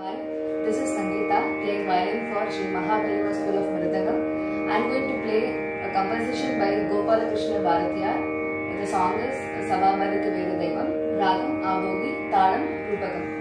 Hi, this is Sangeeta playing violin for Sri Mahaperiyava School of Mridangam. I'm going to play a composition by Gopalakrishna Bharatiyar. The song is Sabhapatikku Veru Deivam, Ragam Abhogi, Talam, Rupakam.